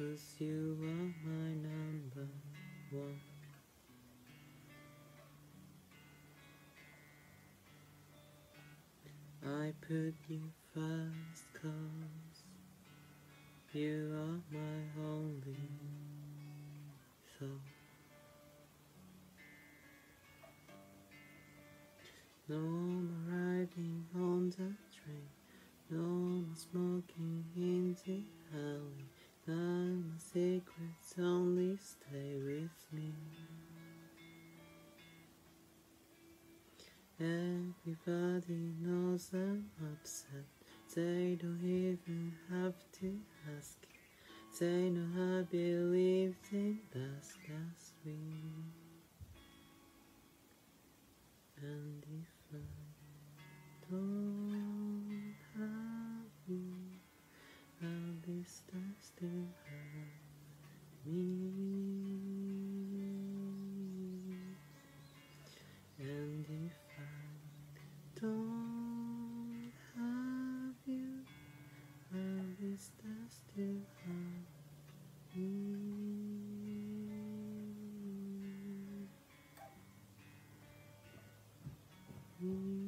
Cause you are my number one. I put you first cause you are my only thought. No more riding on the train, no more smoking in the alley. Secrets, only stay with me. Everybody knows I'm upset. They don't even have to ask. They know I believe in best as we. And if I don't And if I don't have you, at least I still have me.